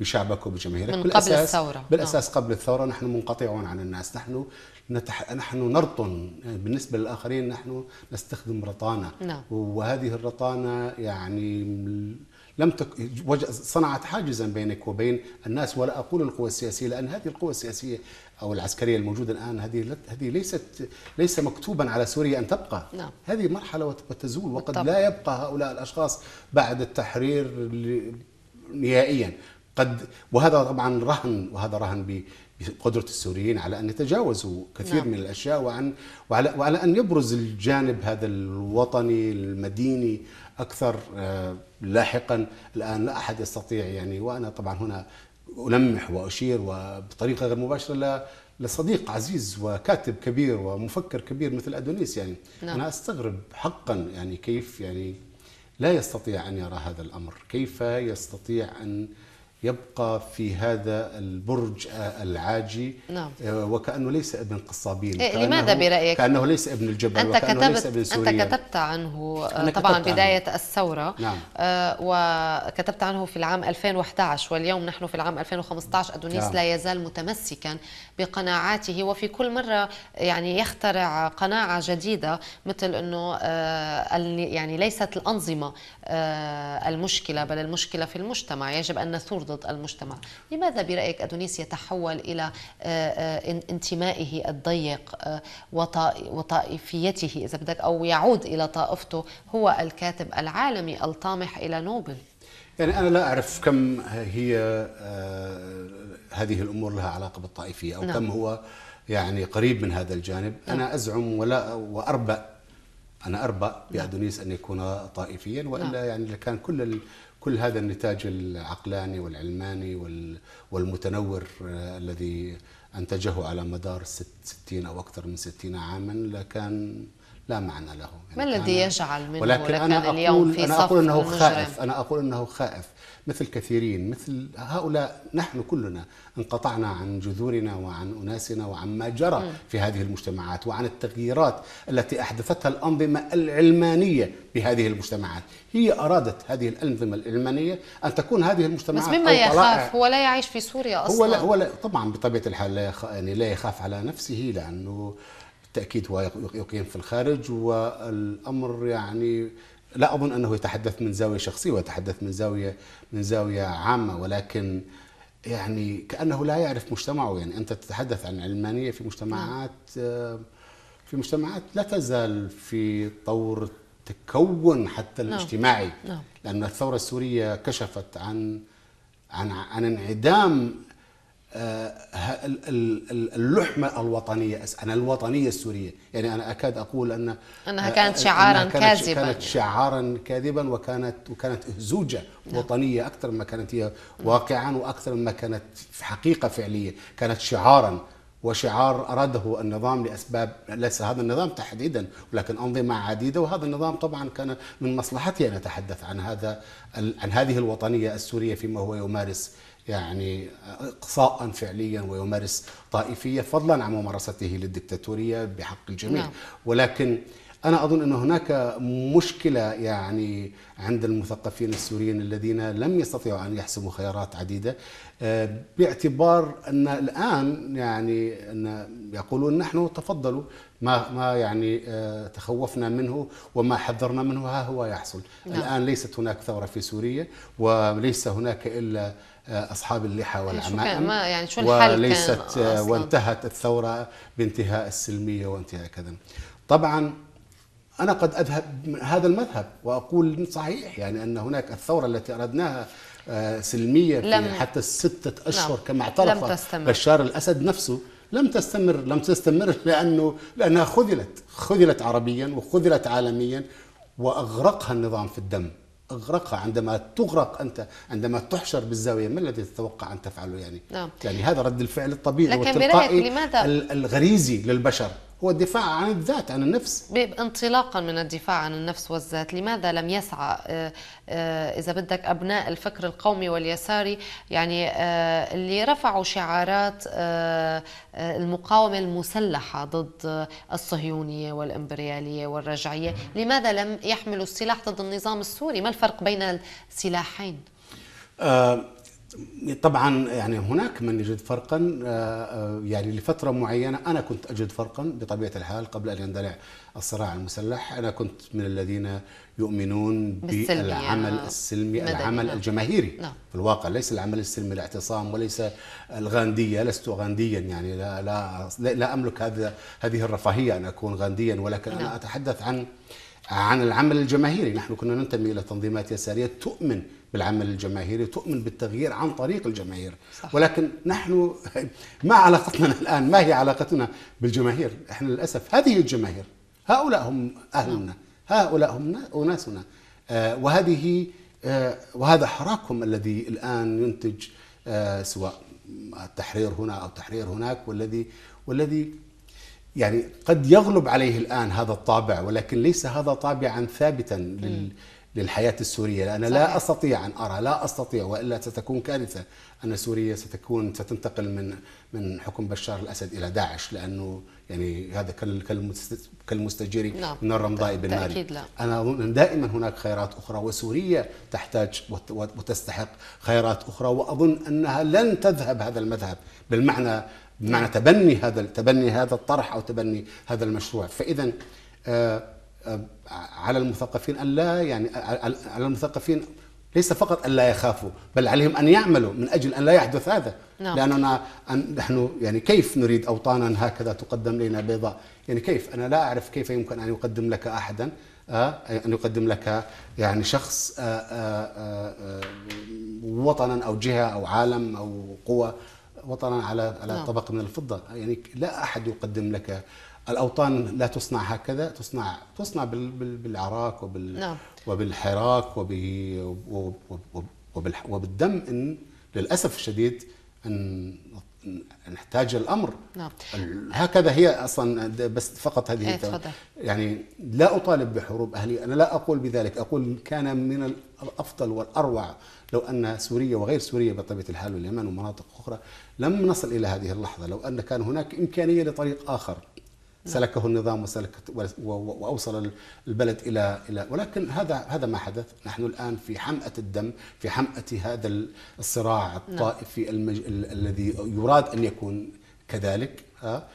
بشعبك وبجماهيرك من قبل بالأساس- الثورة. بالأساس قبل الثورة نحن منقطعون عن الناس نحن نتح... نحن نرطن بالنسبة للآخرين نحن نستخدم رطانة نعم. وهذه الرطانة يعني لم تك... صنعت حاجزا بينك وبين الناس ولا أقول القوى السياسية لأن هذه القوى السياسية أو العسكرية الموجودة الآن هذه هذه ليست ليس مكتوبا على سوريا أن تبقى نعم. هذه مرحلة وت- وتزول وقد بالطبع. لا يبقى هؤلاء الأشخاص بعد التحرير نهائيا قد وهذا طبعا رهن وهذا رهن بقدرة السوريين على أن يتجاوزوا كثير نعم. من الأشياء وعن وعلى, وعلى أن يبرز الجانب هذا الوطني المديني أكثر آه، لاحقا الآن لا أحد يستطيع يعني وأنا طبعا هنا ألمح وأشير وبطريقة غير مباشرة ل- لصديق عزيز وكاتب كبير ومفكر كبير مثل أدونيس يعني نعم. أنا أستغرب حقا يعني كيف يعني لا يستطيع أن يرى هذا الأمر، كيف يستطيع أن يبقى في هذا البرج العاجي نعم. آه، وكأنه ليس ابن قصابين إيه، لماذا برأيك؟ كأنه ليس ابن الجبل أنت وكأنه ليس كتبت ابن أنت سوريا كتبت عنه آه، أنا طبعا كتبت عنه. بداية الثورة نعم. آه، وكتبت عنه في العام 2011 واليوم نحن في العام 2015 أدونيس نعم. لا يزال متمسكا بقناعاته وفي كل مرة يعني يخترع قناعة جديدة مثل أنه آه، يعني ليست الأنظمة آه، المشكلة بل المشكلة في المجتمع يجب أن نثور ضد المجتمع. لماذا برأيك أدونيس يتحول إلى آه، آه، إن- انتمائه الضيق آه، وطا- وطائفيته؟ إذا بدك أو يعود إلى طائفته. هو الكاتب العالمي الطامح إلى نوبل. يعني أنا لا أعرف كم هي هذه الأمور لها علاقة بالطائفية أو نعم. كم هو يعني قريب من هذا الجانب. أنا أزعم ولا وأربأ أنا أربأ بأدونيس أن يكون طائفيا وإلا نعم. يعني لكان كل كل هذا النتاج العقلاني والعلماني وال- والمتنور آه، الذي أنتجه على مدار ست- 60 أو أكثر من 60 عاما لكان لا معنى له. يعني ما الذي يجعل منه؟ ولكن أنا اليوم أقول في أنا أقول أنه؟ خائف. أنا أقول أنه خائف. مثل كثيرين مثل هؤلاء نحن كلنا انقطعنا عن جذورنا وعن أناسنا وعن ما جرى في هذه المجتمعات وعن التغييرات التي أحدثتها الأنظمة العلمانية بهذه المجتمعات. هي أرادت هذه الأنظمة العلمانية أن تكون هذه بس المجتمعات مما أو يخاف هو لا يعيش في سوريا أصلا هو لا هو لا طبعا بطبيعة الحال لا يخ... يعني لا يخاف على نفسه لأنه بالتاكيد هو يق- يقيم في الخارج والأمر يعني لا أظن أنه يتحدث من زاوية شخصية ويتحدث من زاويه من زاوية عامة ولكن يعني كأنه لا يعرف مجتمعه يعني أنت تتحدث عن علمانية في مجتمعات آه، في مجتمعات لا تزال في طور تكون حتى نعم. الاجتماعي نعم. لأن الثورة السورية كشفت عن عن عن انعدام اللحمة الوطنية عن الوطنية السورية. يعني أنا أكاد أقول أن أنها كانت آه، شعاراً أنها كانت كاذباً. كانت شعارا كاذبا وكانت وكانت أهزوجة وطنية أكثر مما كانت هي واقعا وأكثر مما كانت في حقيقة فعلية. كانت شعارا وشعار أراده النظام لأسباب ليس هذا النظام تحديدا ولكن أنظمة عديدة وهذا النظام طبعا كان من مصلحته أن يتحدث عن هذا عن هذه الوطنية السورية فيما هو يمارس يعني إقصاء فعليا ويمارس طائفية فضلا عن ممارسته للدكتاتورية بحق الجميع نعم. ولكن أنا أظن أن هناك مشكلة يعني عند المثقفين السوريين الذين لم يستطيعوا أن يحسموا خيارات عديدة آه، باعتبار أن الآن يعني أن يقولون نحن تفضلوا ما ما يعني آه، تخوفنا منه وما حذرنا منه ها هو يحصل نعم. الآن ليست هناك ثورة في سوريا وليس هناك إلا آه، أصحاب اللحى كان- والعمائم ما- يعني شو الحل كان وليست آه، أصلاً؟ وانتهت الثورة بانتهاء السلمية وانتهاء كذا طبعا أنا قد أذهب من هذا المذهب وأقول صحيح يعني أن هناك الثورة التي أردناها آه، سلمية في لم- حتى الستة أشهر نعم. كما اعترف. بشار الأسد نفسه لم تستمر لم تستمر لأنه لأنها خذلت خذلت عربيا وخذلت عالميا وأغرقها النظام في الدم أغرقها عندما تغرق أنت عندما تحشر بالزاوية ما الذي تتوقع أن تفعله يعني؟ نعم. يعني هذا رد الفعل الطبيعي والتلقائي الغريزي للبشر. هو الدفاع عن الذات عن النفس. انطلاقا من الدفاع عن النفس والذات. لماذا لم يسعى آه، آه، إذا بدك أبناء الفكر القومي واليساري؟ يعني آه، اللي رفعوا شعارات المقاومة المسلحة ضد الصهيونية والإمبريالية والرجعية. لماذا لم يحملوا السلاح ضد النظام السوري؟ ما الفرق بين السلاحين؟ آه، طبعا يعني هناك من يجد فرقا آه، آه، يعني لفترة معينة أنا كنت أجد فرقا بطبيعة الحال قبل أن يندلع الصراع المسلح أنا كنت من الذين يؤمنون. بالعمل السلمي مدني، العمل نعم. الجماهيري نعم. في الواقع ليس العمل السلمي الاعتصام وليس الغاندية لست غانديا يعني لا لا لا, لا أملك هذا هذه الرفاهية أن أكون غانديا ولكن نعم. أنا أتحدث عن عن العمل الجماهيري نحن كنا ننتمي إلى تنظيمات يسارية تؤمن بالعمل الجماهيري تؤمن بالتغيير عن طريق الجماهير. صح. ولكن نحن ما علاقتنا الآن ما هي علاقتنا بالجماهير؟ إحنا للأسف هذه الجماهير. هؤلاء هم أهلنا. هؤلاء هم أناسنا. آه، وهذه آه، وهذا حراكهم الذي الآن ينتج آه، سواء التحرير هنا أو تحرير هناك والذي والذي يعني قد يغلب عليه الآن هذا الطابع ولكن ليس هذا طابعا ثابتا لل للحياة السورية لأنا صحيح. لا أستطيع أن أرى لا أستطيع وإلا ستكون كارثة أن سوريا ستكون ستنتقل من من حكم بشار الأسد إلى داعش لأنه يعني هذا كال- كالمست- كالمستجير نعم. من الرمضاء بالنار. أنا أظن دائما هناك خيرات أخرى وسوريا تحتاج وت- وت- وتستحق خيرات أخرى وأظن أنها لن تذهب هذا المذهب بالمعنى بمعنى تبني هذا تبني هذا الطرح أو تبني هذا المشروع فإذا آه، على المثقفين أن لا يعني على على المثقفين ليس فقط أن لا يخافوا بل عليهم أن يعملوا من أجل أن لا يحدث هذا نعم. لأننا أن نحن يعني كيف نريد أوطانا هكذا تقدم لنا بيضاء يعني كيف أنا لا أعرف كيف يمكن أن يقدم لك أحدا آه، أن يقدم لك يعني شخص آه، آه، آه، آه، وطنا أو جهة أو عالم أو قوة وطنا على على نعم. طبق من الفضة يعني لا أحد يقدم لك الأوطان لا تصنع هكذا تصنع تصنع بال- بال- بالعراك وبال نعم. وبالحراك وب وب- وب- وبالح- وبالدم إن للأسف الشديد أن أن نحتاج الأمر نعم. هكذا هي أصلا د- بس فقط هذه إيه،. يعني لا أطالب بحروب أهلية أنا لا أقول بذلك أقول كان من ال- الأفضل والأروع لو أن سوريا وغير سوريا بطبيعة الحال واليمن ومناطق أخرى لم نصل إلى هذه اللحظة لو أن كان هناك إمكانية لطريق آخر سلكه النظام وسلك وأوصل البلد إلى إلى ولكن هذا هذا ما حدث، نحن الآن في حمأة الدم، في حمأة هذا الصراع الطائفي المج... ال- الذي يراد أن يكون كذلك ها؟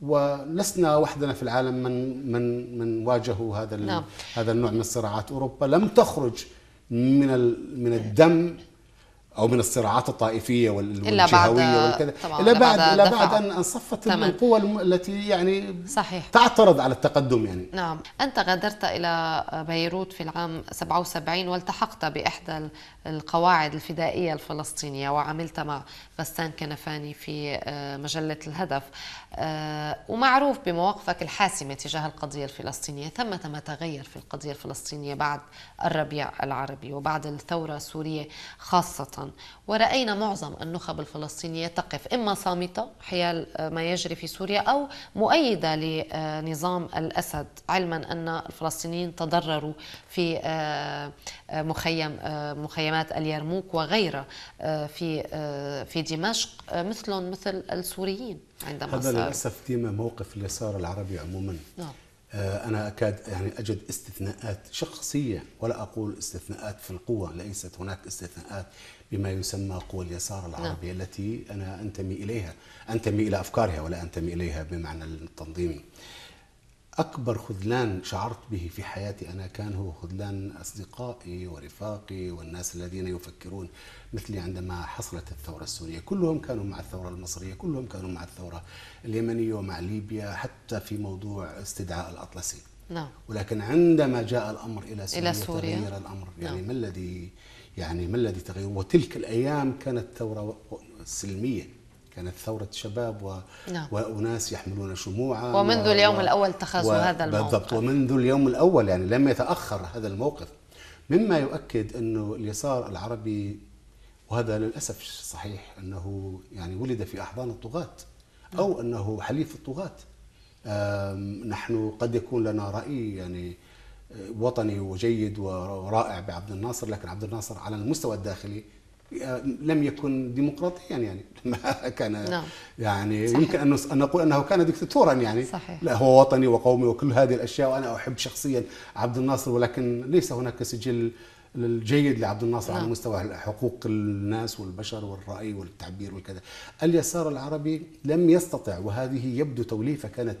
ولسنا وحدنا في العالم من من من واجهوا هذا ال- نعم. هذا النوع من الصراعات، أوروبا لم تخرج من ال... من الدم أو من الصراعات الطائفية والجهوية والكذا. إلا بعد دفع. بعد أن انصفت. القوى التي يعني صحيح. تعترض على التقدم يعني. نعم. أنت غادرت إلى بيروت في العام 77 والتحقت بإحدى ال- القواعد الفدائية الفلسطينية وعملت مع بسان كنفاني في آه، مجلة الهدف. آه، ومعروف بمواقفك الحاسمة تجاه القضية الفلسطينية. ثمة ما تغير في القضية الفلسطينية بعد الربيع العربي وبعد الثورة السورية ورأينا معظم النخب الفلسطينية تقف إما صامتة حيال آه، ما يجري في سوريا أو مؤيدة لنظام الأسد علما أن الفلسطينيين تضرروا في آه، آه، مخيم مخيمات اليرموك وغيرها في في دمشق مثلهم مثل السوريين عندما هذا صار. للأسف ديما موقف اليسار العربي عموما. نعم. أنا أكاد يعني أجد استثناءات شخصية ولا أقول استثناءات في القوه ليست هناك استثناءات بما يسمى قوى اليسار العربي نعم. التي أنا أنتمي إليها أنتمي إلى أفكارها ولا أنتمي إليها بمعنى التنظيمي أكبر خذلان شعرت به في حياتي أنا كان هو خذلان أصدقائي ورفاقي والناس الذين يفكرون مثلي عندما حصلت الثورة السورية كلهم كانوا مع الثورة المصرية كلهم كانوا مع الثورة اليمنية ومع ليبيا حتى في موضوع استدعاء الأطلسي نعم ولكن عندما جاء الأمر إلى سوريا, إلى سوريا. تغير الأمر يعني نعم. ما الذي يعني ما الذي تغير؟ وتلك الأيام كانت ثورة سلمية. كانت ثورة شباب و... نعم. وأناس يحملون شموعا ومنذ اليوم الأول اتخذوا هذا الموقف. بالضبط. ومنذ اليوم الأول يعني لم يتأخر هذا الموقف. مما يؤكد أنه اليسار العربي وهذا للأسف صحيح أنه يعني ولد في أحضان الطغاة أو أنه حليف الطغاة. نحن قد يكون لنا رأي يعني وطني وجيد ورائع بعبد الناصر لكن عبد الناصر على المستوى الداخلي آه، لم يكن ديمقراطيا يعني ما كان نعم. يعني صحيح. يمكن أن نقول أنه كان دكتاتورا يعني صحيح. لا هو وطني وقومي وكل هذه الأشياء وأنا أحب شخصيا عبد الناصر ولكن ليس هناك سجل الجيد لعبد الناصر على نعم. مستوى حقوق الناس والبشر والرأي والتعبير والكذا. اليسار العربي لم يستطع وهذه يبدو توليفة كانت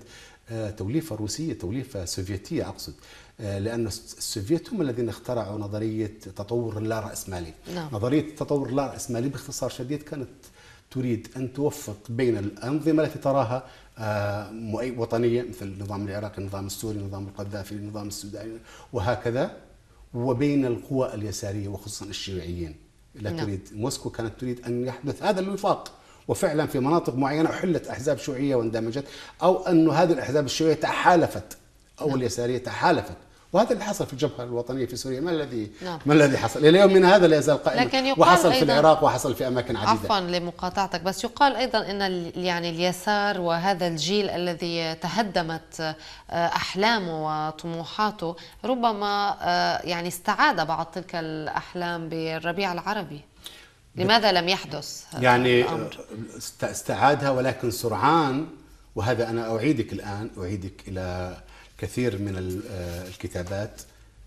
آه، توليفة روسية توليفة سوفيتية آه، لأن السوفيت هم الذين اخترعوا نظرية تطور اللا راسمالي. نعم. نظرية التطور اللا راسمالي باختصار شديد كانت تريد أن توفق بين الأنظمة التي تراها آه، وطنية مثل النظام العراقي، النظام السوري، النظام القذافي، النظام السوداني وهكذا وبين القوى اليسارية وخصوصا الشيوعيين. لا نعم. تريد موسكو كانت تريد أن يحدث هذا الوفاق وفعلا في مناطق معينة أحلت أحزاب شيوعية واندمجت أو انه هذه الأحزاب الشيوعية تحالفت أو اليسارية تحالفت وهذا اللي حصل في الجبهة الوطنية في سوريا. ما الذي نعم. ما الذي حصل؟ إلى يومنا هذا لا يزال قائما لكن يقال وحصل في العراق وحصل في أماكن عديدة. عفوا لمقاطعتك. بس يقال أيضا إن يعني اليسار وهذا الجيل الذي تهدمت آه، أحلامه وطموحاته ربما آه، يعني استعاد بعض تلك الأحلام بالربيع العربي. لماذا لم يحدث هذا يعني الأمر؟ است- استعادها ولكن سرعان. وهذا أنا أعيدك الآن أعيدك إلى كثير من آه، الكتابات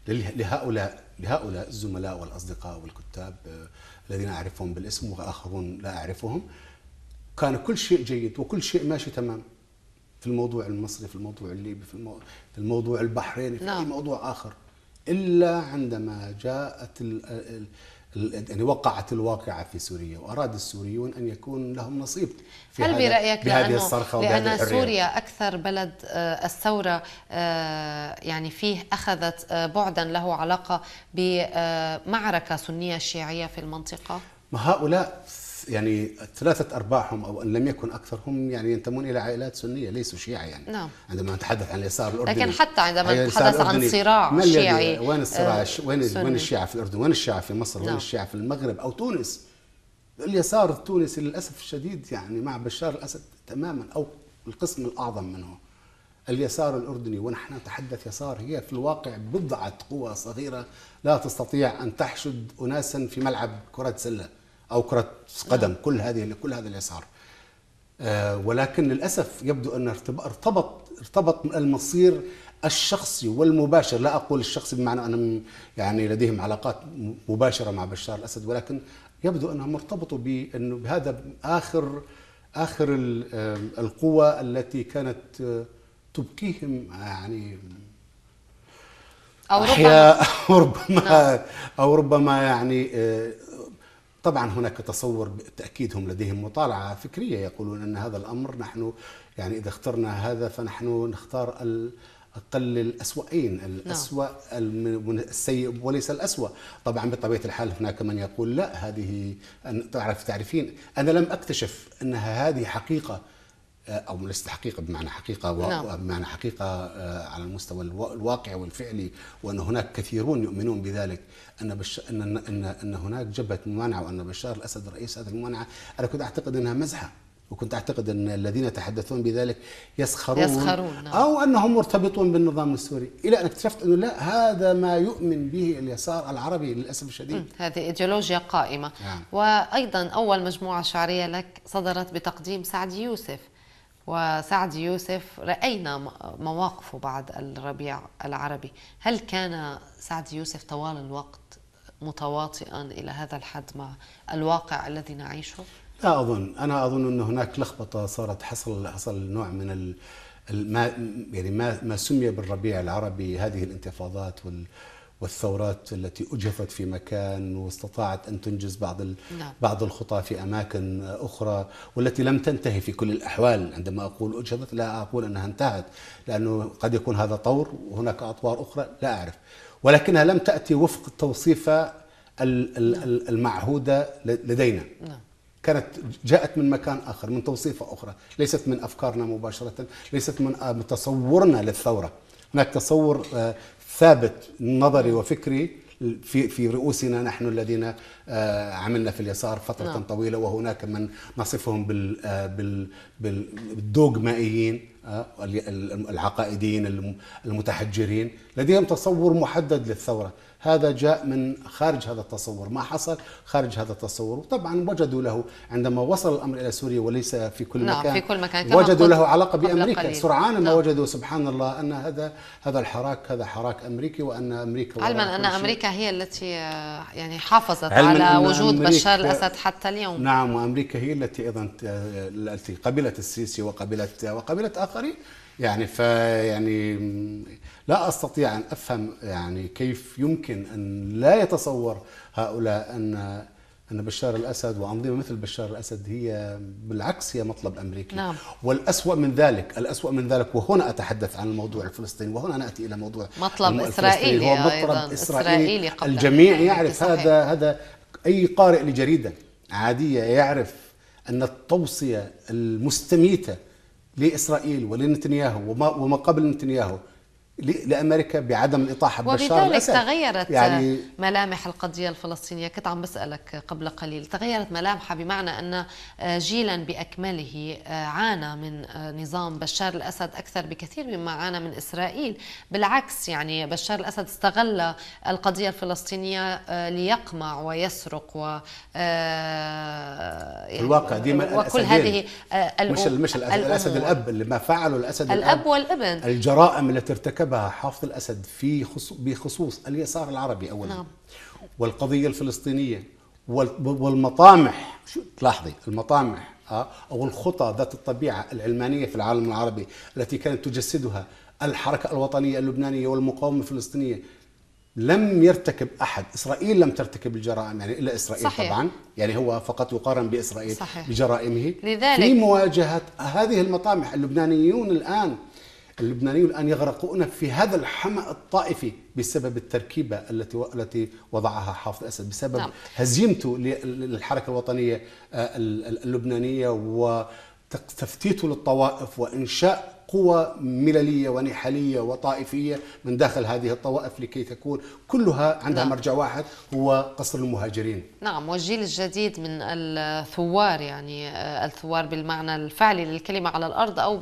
لهؤلاء لهؤلاء الزملاء والأصدقاء والكتاب آه، الذين أعرفهم بالاسم وآخرون لا أعرفهم. كان كل شيء جيد وكل شيء ماشي تمام. في الموضوع المصري في الموضوع الليبي في المو- في الموضوع البحريني في نعم. اي موضوع آخر. إلا عندما جاءت ال يعني وقعت الواقعة في سوريا وأراد السوريون أن يكون لهم نصيب في هل برأيك بهذه لأن الحرية. سوريا أكثر بلد آه، الثورة آه، يعني فيه أخذت آه، بعدا له علاقة بمعركة سنية شيعية في المنطقة ما هؤلاء يعني ثلاثة أرباعهم أو إن لم يكن أكثرهم يعني ينتمون إلى عائلات سنية ليسوا شيعة يعني. نعم. عندما نتحدث عن اليسار الأردني. لكن حتى عندما نتحدث عن صراع شيعي، وين الصراع آه، وين سني. وين الشيعة في الأردن؟ وين الشيعة في مصر؟ وين نعم. الشيعة في المغرب أو تونس؟ اليسار التونسي للأسف الشديد يعني مع بشار الأسد تماما أو القسم الأعظم منه. اليسار الأردني ونحن نتحدث يسار هي في الواقع بضعة قوى صغيرة لا تستطيع أن تحشد أناسا في ملعب كرة سلة. أو كرة قدم كل هذه كل هذا اليسار. آه، ولكن للأسف يبدو أن ارتب- ارتبط ارتبط المصير الشخصي والمباشر. لا أقول الشخصي بمعنى ان يعني لديهم علاقات مباشرة مع بشار الأسد ولكن يبدو أنهم ارتبطوا بانه بهذا اخر آخر ال- القوى التي كانت آه، تبقيهم يعني أو ربما أو ربما أو ربما يعني آه، طبعا هناك تصور بالتاكيد هم لديهم مطالعة فكرية يقولون أن هذا الأمر نحن يعني إذا اخترنا هذا فنحن نختار أقل الأسوأين الأسوأ من السيء وليس الأسوأ. طبعا بطبيعة الحال هناك من يقول لا هذه أن تعرف تعرفين أنا لم أكتشف أنها هذه حقيقة. أو ليست حقيقة بمعنى حقيقة نعم. بمعنى حقيقة آه، على المستوى الوا- الواقع والفعلي وأن هناك كثيرون يؤمنون بذلك أن بش ان ان ان هناك جبهة ممانعة وأن بشار الأسد رئيس هذه الممانعة أنا كنت أعتقد إنها مزحة وكنت أعتقد إن الذين يتحدثون بذلك يسخرون يسخرون، نعم. أو أنهم مرتبطون بالنظام السوري إلى أن اكتشفت أنه لا هذا ما يؤمن به اليسار العربي للأسف الشديد هذه إيديولوجيا قائمة نعم. وأيضا أول مجموعة شعرية لك صدرت بتقديم سعد يوسف وسعد يوسف رأينا م- مواقفه بعد الربيع العربي. هل كان سعد يوسف طوال الوقت متواطئا إلى هذا الحد مع الواقع الذي نعيشه؟ لا أظن. أنا أظن أن هناك لخبطة صارت حصل حصل نوع من ال- ما يعني ما ما سمي بالربيع العربي هذه الانتفاضات وال والثورات التي اجهفت في مكان واستطاعت أن تنجز بعض ال نعم. بعض الخطى في أماكن أخرى والتي لم تنتهي في كل الأحوال. عندما أقول اجهضت لا أقول أنها انتهت لأنه قد يكون هذا طور وهناك أطوار أخرى لا أعرف. ولكنها لم تأتي وفق التوصيفه ال- ال- ال- المعهودة لدينا. نعم. كانت جاءت من مكان آخر من توصيفه أخرى. ليست من أفكارنا مباشرة ليست من آه، تصورنا للثورة. هناك تصور آه، ثابت نظري وفكري في في رؤوسنا نحن الذين آه، عملنا في اليسار فترة نعم. طويلة وهناك من نصفهم بال آه، بال بال- بالدوغمائيين آه، ال- ال- العقائديين الم- المتحجرين لديهم تصور محدد للثورة هذا جاء من خارج هذا التصور ما حصل خارج هذا التصور وطبعا وجدوا له عندما وصل الأمر إلى سوريا وليس في كل نعم، مكان في كل مكان وجدوا له علاقة قبل بأمريكا قليل. سرعان ما نعم. وجدوا سبحان الله أن هذا هذا الحراك هذا حراك أمريكي وأن أمريكا وراء علما شيء. أمريكا هي التي يعني حافظت على أن وجود أمريكا- بشار الأسد حتى اليوم نعم وأمريكا هي التي أيضا ت- التي قبلت السيسي وقبلت وقبلت آخرين يعني فيعني لا أستطيع أن أفهم يعني كيف يمكن أن لا يتصور هؤلاء أن أن بشار الأسد وأنظمة مثل بشار الأسد هي بالعكس هي مطلب أمريكي نعم. والأسوأ من ذلك الأسوأ من ذلك وهنا أتحدث عن الموضوع الفلسطيني وهنا ناتي إلى موضوع مطلب إسرائيلي. هو أيضاً. مطلب إسرائيلي إسرائيلي قبل الجميع أمريكي، يعرف صحيح. هذا هذا أي قارئ لجريدة عادية يعرف أن التوصية المستميتة لإسرائيل ولنتنياهو وما وما قبل نتنياهو لأمريكا بعدم الاطاحه ببشار وبذلك الاسد تغيرت يعني ملامح القضية الفلسطينية. كنت عم بسألك قبل قليل. تغيرت ملامحها بمعنى أن جيلا بأكمله عانى من نظام بشار الأسد أكثر بكثير مما عانى من إسرائيل. بالعكس يعني بشار الأسد استغل القضية الفلسطينية ليقمع ويسرق و في الواقع دي من وكل. هذه مش مش الأسد. الأب اللي ما فعله الأسد الأب. والابن. الجرائم التي ارتكبها حافظ الأسد في خصو- بخصوص اليسار العربي اولا نعم. والقضية الفلسطينية وال- والمطامح شو تلاحظي المطامح آه، أو الخطى ذات الطبيعة العلمانية في العالم العربي التي كانت تجسدها الحركة الوطنية اللبنانية والمقاومة الفلسطينية لم يرتكب أحد إسرائيل لم ترتكب الجرائم يعني إلا إسرائيل صحيح. طبعا يعني هو فقط يقارن بإسرائيل صحيح. بجرائمه لذلك- في مواجهة هذه المطامح اللبنانيون الآن اللبنانيون الآن يغرقون في هذا الحمأ الطائفي بسبب التركيبة التي التي وضعها حافظ الاسد بسبب نعم. هزيمته للحركة الوطنية آه، ال- ال- اللبنانية وتفتيته للطوائف وإنشاء قوى مللية ونحلية وطائفية من داخل هذه الطوائف لكي تكون كلها عندها نعم. مرجع واحد هو قصر المهاجرين نعم والجيل الجديد من الثوار يعني آه، الثوار بالمعنى الفعلي للكلمة على الأرض أو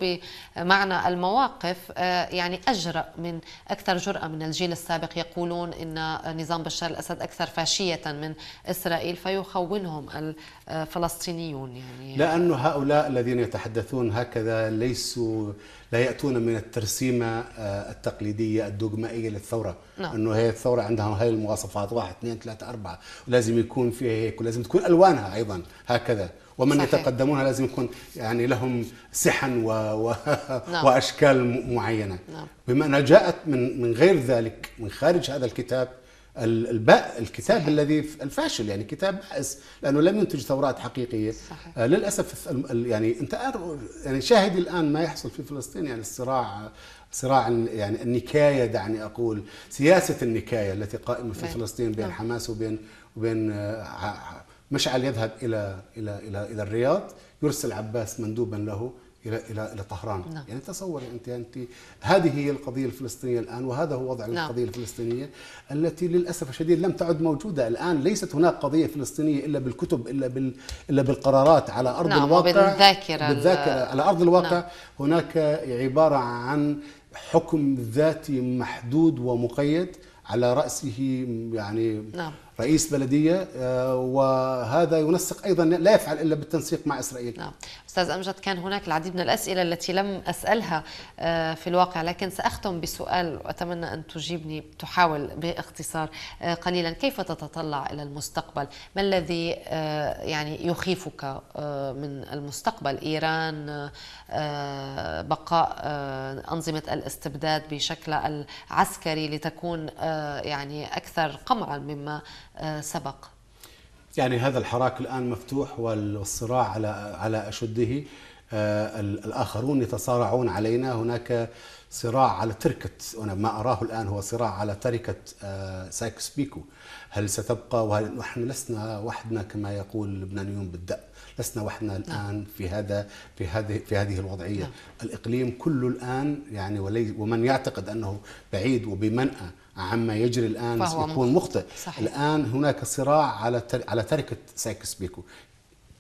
بمعنى المواقف آه، يعني أجرأ من أكثر جرأة من الجيل السابق يقولون إن نظام بشار الأسد أكثر فاشية من إسرائيل فيخونهم الفلسطينيون يعني لأن هؤلاء الذين يتحدثون هكذا ليسوا لا يأتون من الترسيمة آه، التقليدية الدوغمائية للثورة نعم. أنه هي الثورة عندها هاي المواصفات واحد اثنين ثلاثة أربعة ولازم يكون فيها هيك ولازم تكون ألوانها أيضا هكذا ومن صحيح. يتقدمونها لازم يكون يعني لهم سحن و... و... نعم. وأشكال م- معينة نعم. بما أنها جاءت من من غير ذلك من خارج هذا الكتاب الكتاب صحيح. الذي الفاشل يعني كتاب بائس لأنه لم ينتج ثورات حقيقية صحيح. آه، للأسف يعني أنت يعني شاهد الآن ما يحصل في فلسطين يعني الصراع صراع يعني النكاية دعني أقول سياسة النكاية التي قائمة في. فلسطين بين نعم. حماس وبين وبين آه، مشعل يذهب إلى إلى إلى إلى الرياض يرسل عباس مندوبا له إلى إلى إلى طهران نعم. يعني تصوري أنت أنت هذه هي القضية الفلسطينية الآن وهذا هو وضع نعم. القضية الفلسطينية التي للأسف الشديد لم تعد موجودة الآن ليست هناك قضية فلسطينية إلا بالكتب إلا بال إلا بالقرارات على أرض نعم، الواقع وبالذاكرة ال- بالذاكرة على أرض الواقع نعم. هناك عبارة عن حكم ذاتي محدود ومقيد على رأسه يعني نعم. رئيس بلدية آه، وهذا ينسق أيضا لا يفعل إلا بالتنسيق مع إسرائيل نعم أستاذ أمجد كان هناك العديد من الأسئلة التي لم أسألها آه، في الواقع لكن سأختم بسؤال وأتمنى أن تجيبني تحاول باختصار آه، قليلا. كيف تتطلع إلى المستقبل؟ ما الذي آه، يعني يخيفك من المستقبل؟ إيران بقاء أنظمة الاستبداد بشكلها العسكري لتكون يعني أكثر قمعا مما سبق. يعني هذا الحراك الآن مفتوح والصراع على على أشده. آه، ال- الآخرون يتصارعون علينا. هناك صراع على تركة. أنا ما أراه الآن هو صراع على تركة آه، سايكس بيكو. هل ستبقى وهل نحن لسنا وحدنا كما يقول اللبنانيون بالدأ. لسنا وحدنا الآن في هذا في هذه في هذه الوضعية. نعم. الإقليم كله الآن يعني ولي ومن يعتقد أنه بعيد وبمنأى عما يجري الآن يكون مخطئ. صحيح. الآن هناك صراع على. على تركة سايكس بيكو.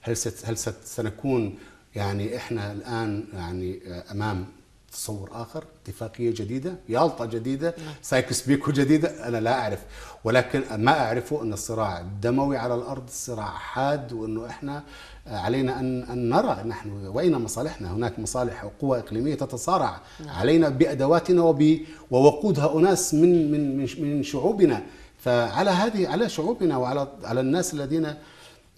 هل ست... هل ست... سنكون يعني إحنا الآن يعني أمام تصور آخر اتفاقية جديدة يالطا جديدة سايكس بيكو جديدة؟ أنا لا أعرف. ولكن ما أعرفه إن الصراع دموي على الأرض صراع حاد وإنه إحنا علينا ان أن نرى نحن واين مصالحنا. هناك مصالح وقوى إقليمية تتصارع علينا بأدواتنا وب... ووقودها اناس من من من من شعوبنا. فعلى هذه على شعوبنا وعلى على الناس الذين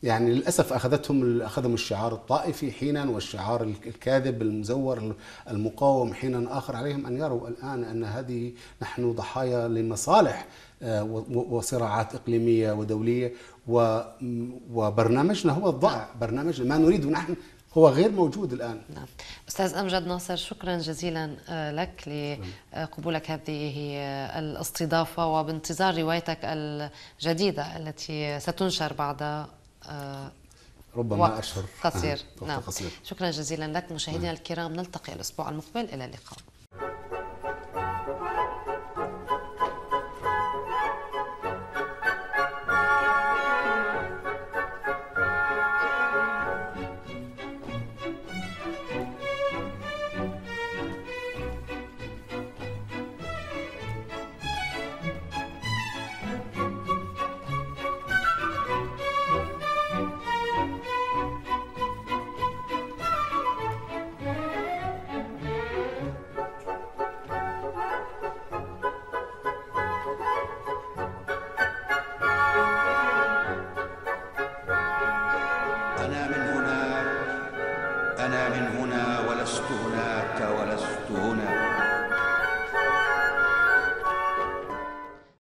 يعني للأسف أخذتهم أخذهم الشعار الطائفي حينا والشعار الكاذب المزور المقاوم حينا آخر عليهم أن يروا الآن أن هذه نحن ضحايا لمصالح آه، وصراعات إقليمية ودولية. و- وبرنامجنا هو الضائع. برنامجنا ما نريده نحن هو غير موجود الآن. نعم. أستاذ أمجد ناصر شكرا جزيلا آه، لك لقبولك هذه الاستضافة وبانتظار روايتك الجديدة التي ستنشر بعد آه، ربما وقت أشهر. قصير. آه، نعم. قصير. شكرا جزيلا لك مشاهدينا الكرام. نلتقي الأسبوع المقبل. إلى اللقاء.